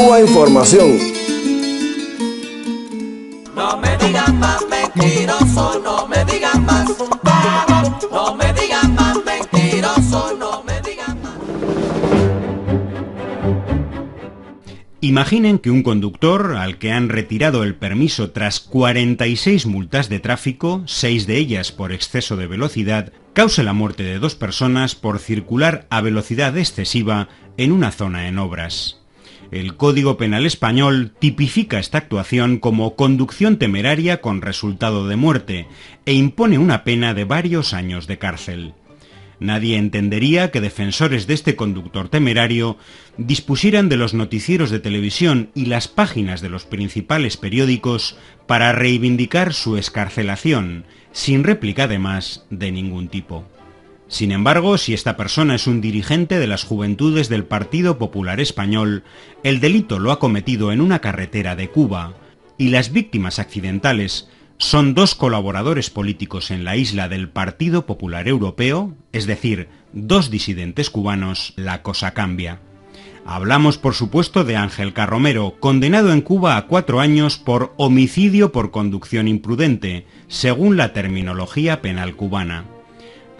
Cuba Información. No me digan más mentiroso, no me digan más. No me digan más mentiroso, no me digan más. Imaginen que un conductor al que han retirado el permiso tras 46 multas de tráfico, seis de ellas por exceso de velocidad, cause la muerte de dos personas por circular a velocidad excesiva en una zona en obras. El Código Penal español tipifica esta actuación como conducción temeraria con resultado de muerte e impone una pena de varios años de cárcel. Nadie entendería que defensores de este conductor temerario dispusieran de los noticieros de televisión y las páginas de los principales periódicos para reivindicar su escarcelación, sin réplica además de ningún tipo. Sin embargo, si esta persona es un dirigente de las juventudes del Partido Popular Español, el delito lo ha cometido en una carretera de Cuba, y las víctimas accidentales son dos colaboradores políticos en la isla del Partido Popular Europeo, es decir, dos disidentes cubanos, la cosa cambia. Hablamos, por supuesto, de Ángel Carromero, condenado en Cuba a cuatro años por homicidio por conducción imprudente, según la terminología penal cubana.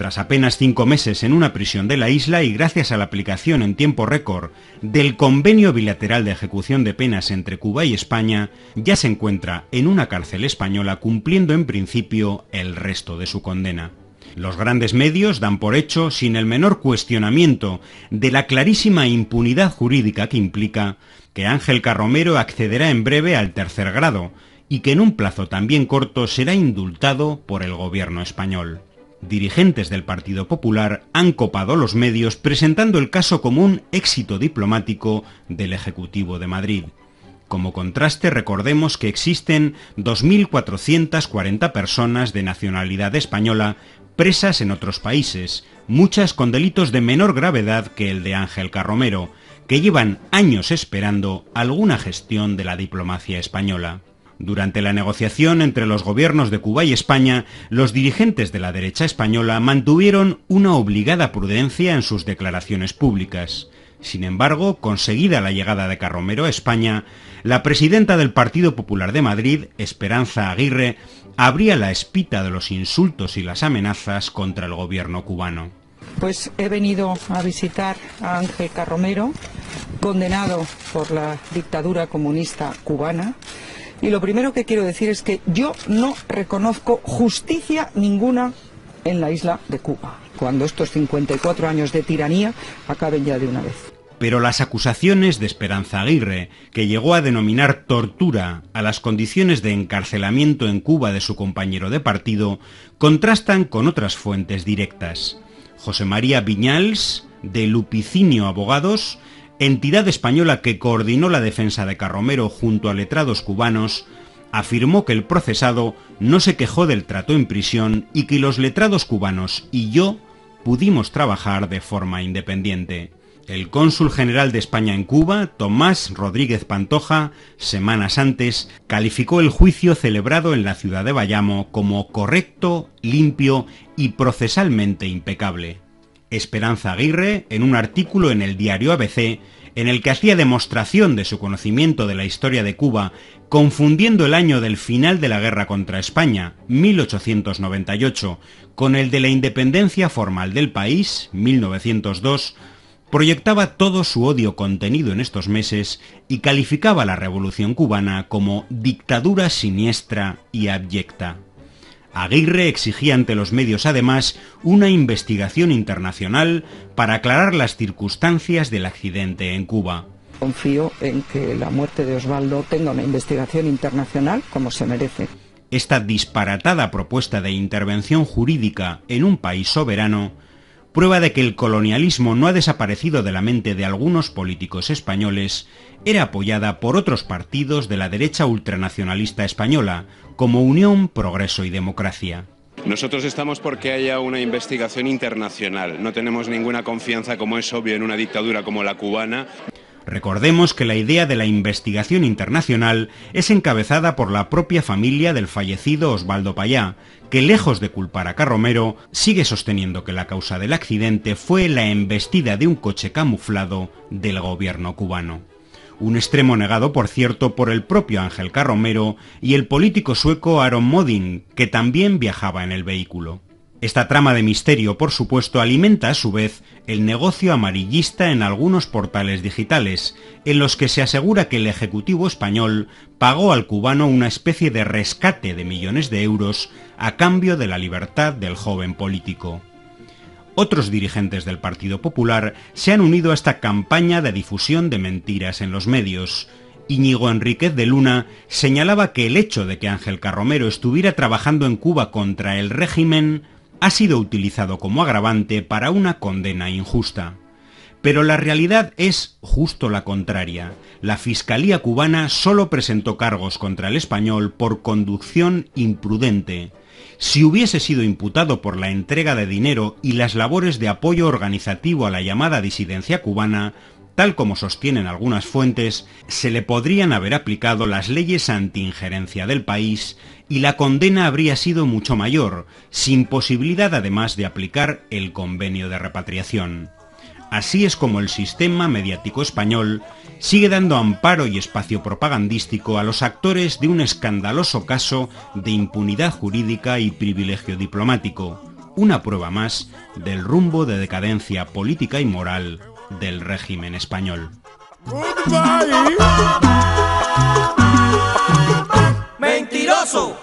Tras apenas cinco meses en una prisión de la isla y gracias a la aplicación en tiempo récord del convenio bilateral de ejecución de penas entre Cuba y España, ya se encuentra en una cárcel española cumpliendo en principio el resto de su condena. Los grandes medios dan por hecho, sin el menor cuestionamiento de la clarísima impunidad jurídica que implica, que Ángel Carromero accederá en breve al tercer grado y que en un plazo también corto será indultado por el gobierno español dirigentes del Partido Popular han copado los medios presentando el caso como un éxito diplomático del Ejecutivo de Madrid. Como contraste, recordemos que existen 2.440 personas de nacionalidad española presas en otros países, muchas con delitos de menor gravedad que el de Ángel Carromero, que llevan años esperando alguna gestión de la diplomacia española. Durante la negociación entre los gobiernos de Cuba y España, los dirigentes de la derecha española mantuvieron una obligada prudencia en sus declaraciones públicas. Sin embargo, conseguida la llegada de Carromero a España, la presidenta del Partido Popular de Madrid, Esperanza Aguirre, abría la espita de los insultos y las amenazas contra el gobierno cubano. Pues he venido a visitar a Ángel Carromero, condenado por la dictadura comunista cubana, y lo primero que quiero decir es que yo no reconozco justicia ninguna en la isla de Cuba, cuando estos 54 años de tiranía acaben ya de una vez. Pero las acusaciones de Esperanza Aguirre, que llegó a denominar tortura a las condiciones de encarcelamiento en Cuba de su compañero de partido, contrastan con otras fuentes directas. José María Viñals, de Lupicinio Abogados, entidad española que coordinó la defensa de Carromero junto a letrados cubanos, afirmó que el procesado no se quejó del trato en prisión y que los letrados cubanos y yo pudimos trabajar de forma independiente. El cónsul general de España en Cuba, Tomás Rodríguez Pantoja, semanas antes, calificó el juicio celebrado en la ciudad de Bayamo como correcto, limpio y procesalmente impecable. Esperanza Aguirre, en un artículo en el diario ABC, en el que hacía demostración de su conocimiento de la historia de Cuba, confundiendo el año del final de la guerra contra España, 1898, con el de la independencia formal del país, 1902, proyectaba todo su odio contenido en estos meses y calificaba la revolución cubana como dictadura siniestra y abyecta. Aguirre exigía ante los medios además una investigación internacional para aclarar las circunstancias del accidente en Cuba. Confío en que la muerte de Osvaldo tenga una investigación internacional como se merece. Esta disparatada propuesta de intervención jurídica en un país soberano prueba de que el colonialismo no ha desaparecido de la mente de algunos políticos españoles, era apoyada por otros partidos de la derecha ultranacionalista española, como Unión, Progreso y Democracia. Nosotros estamos porque haya una investigación internacional. No tenemos ninguna confianza, como es obvio, en una dictadura como la cubana. Recordemos que la idea de la investigación internacional es encabezada por la propia familia del fallecido Osvaldo Payá, que lejos de culpar a Carromero, sigue sosteniendo que la causa del accidente fue la embestida de un coche camuflado del gobierno cubano. un extremo negado, por cierto, por el propio Ángel Carromero y el político sueco Aron Modin, que también viajaba en el vehículo. Esta trama de misterio, por supuesto, alimenta a su vez el negocio amarillista en algunos portales digitales, en los que se asegura que el Ejecutivo español pagó al cubano una especie de rescate de millones de euros a cambio de la libertad del joven político. Otros dirigentes del Partido Popular se han unido a esta campaña de difusión de mentiras en los medios. Íñigo Enríquez de Luna señalaba que el hecho de que Ángel Carromero estuviera trabajando en Cuba contra el régimen ha sido utilizado como agravante para una condena injusta. Pero la realidad es justo la contraria. La Fiscalía cubana solo presentó cargos contra el español por conducción imprudente. Si hubiese sido imputado por la entrega de dinero y las labores de apoyo organizativo a la llamada disidencia cubana, tal como sostienen algunas fuentes, se le podrían haber aplicado las leyes anti-injerencia del país y la condena habría sido mucho mayor, sin posibilidad además de aplicar el convenio de repatriación. Así es como el sistema mediático español sigue dando amparo y espacio propagandístico a los actores de un escandaloso caso de impunidad jurídica y privilegio diplomático, una prueba más del rumbo de decadencia política y moral del régimen español. Mentiroso.